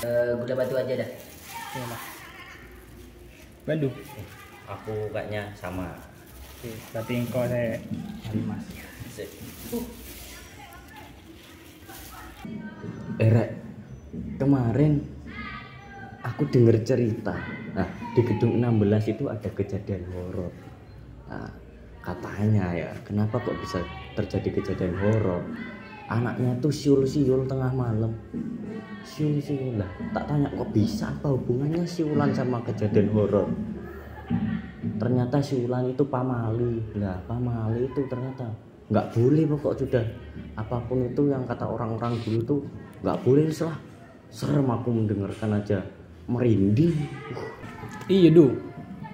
Eh, gula batu aja dah. Iya mas. Bandung. Aku kayaknya sama. Oke, berarti engkau saya hari mas. Sip. Eh, Rek, kemarin aku dengar cerita. Nah, di gedung 16 itu ada kejadian horor. Nah, katanya ya, kenapa kok bisa terjadi kejadian horor? Anaknya tuh siul-siul tengah malam. Siul-siul lah. Tak tanya kok bisa apa hubungannya siulan sama kejadian horor? Ternyata siulan itu pamali. Lah, pamali itu ternyata nggak boleh pokok sudah apa pun itu yang kata orang-orang dulu tuh nggak boleh lah serem aku mendengarkan aja merinding Iya du.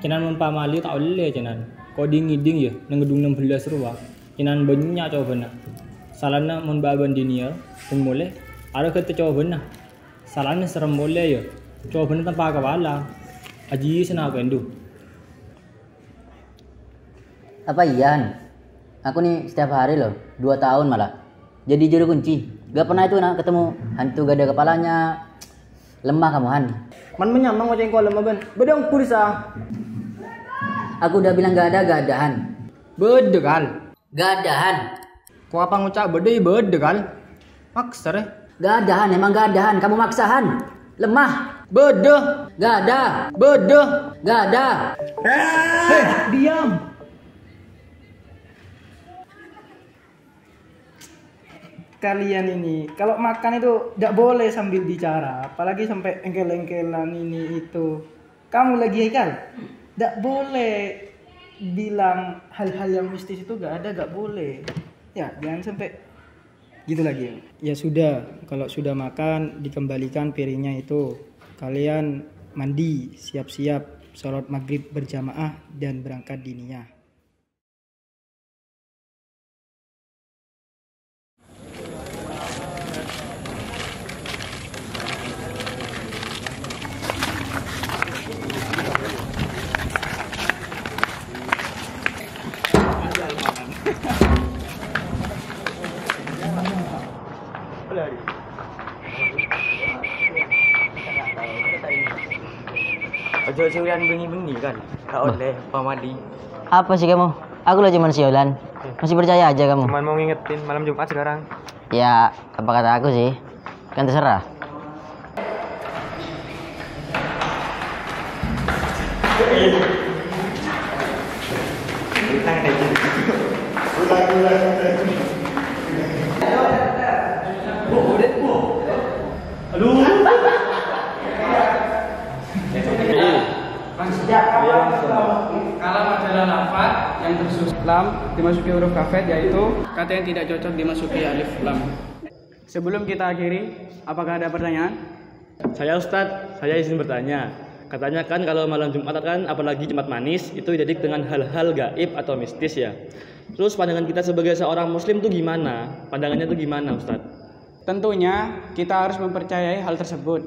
Kinan mun pamali tak boleh kinan. Kau ding ding ya nang gedung 16 ruwa. Kinan banyak coba nak. Salahnya mun baban dinia pun boleh. Ada kata coba nak. Salahnya serem boleh ya. Coba nak tanpa kepala. Aji sana aku endu. Apa Ian? Aku nih setiap hari loh, dua tahun malah. Jadi juru kunci. Gak pernah itu nak ketemu hantu gak ada kepalanya. Lemah kamu Han. Man menyamang macam kau lemah ben. Bedang purisa. Aku udah bilang gak ada gak ada Han. Bedekal. Gak ada Han. Kau apa ngucap bede bedekal? Maksa deh. Gak ada Han, emang gak ada Han. Kamu maksa Han. Lemah. Bede. Gak ada. Bede. Gak ada. Hei, diam. kalian ini kalau makan itu tidak boleh sambil bicara apalagi sampai engkel-engkelan ini itu kamu lagi kan tidak boleh bilang hal-hal yang mistis itu gak ada gak boleh ya jangan sampai gitu lagi ya. Sudah kalau sudah makan dikembalikan piringnya itu. Kalian mandi siap-siap sholat maghrib berjamaah dan berangkat diniyah Ojo curian bengi-bengi kan tak oleh pamali Apa sih kamu? Aku lo cuman siolan. Masih percaya aja kamu? cuman mau ngingetin malam Jumat sekarang Ya, apa kata aku sih? Kan terserah. Kalam adalah lafaz yang tersusun lam dimasuki huruf kafet yaitu kata yang tidak cocok dimasuki alif lam. Sebelum kita akhiri, apakah ada pertanyaan? Saya Ustadz, saya izin bertanya. Katanya kan kalau malam Jumat kan apalagi Jumat manis itu identik dengan hal-hal gaib atau mistis ya. Terus pandangan kita sebagai seorang muslim tuh gimana? Pandangannya tuh gimana Ustadz? Tentunya kita harus mempercayai hal tersebut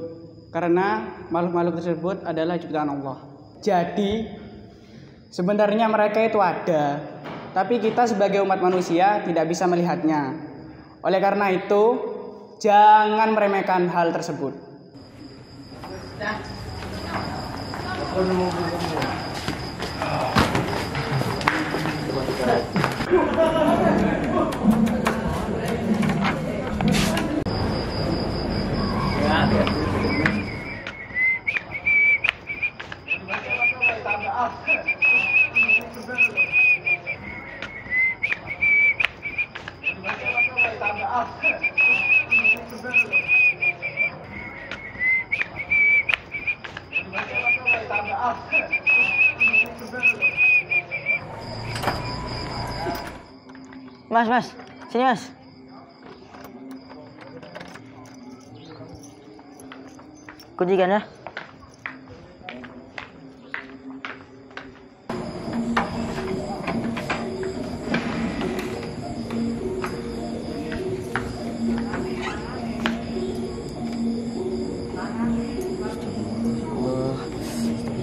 karena makhluk-makhluk tersebut adalah ciptaan Allah. Jadi sebenarnya mereka itu ada, tapi kita sebagai umat manusia tidak bisa melihatnya. Oleh karena itu, jangan meremehkan hal tersebut. Mas, mas. Sini, mas. Kuncikan ya.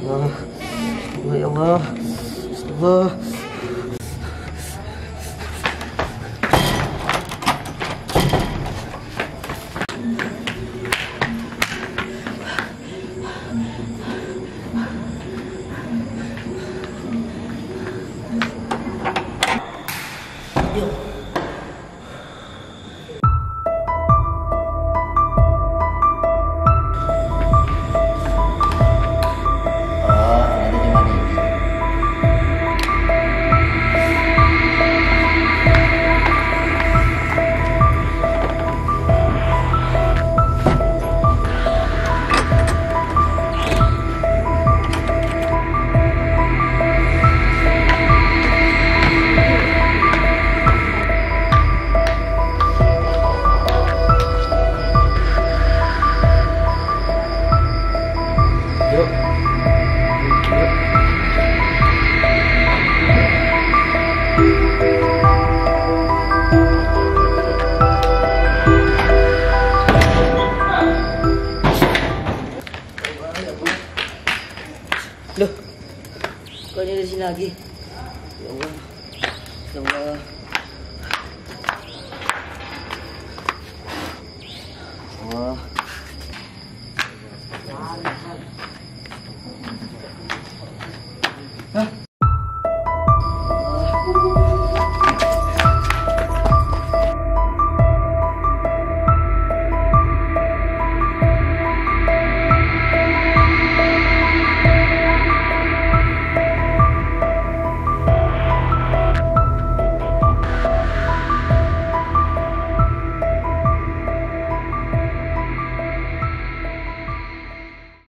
Allah ya Allah Allah Jadi di sini lagi? Ya Allah. Ya Allah. Allah.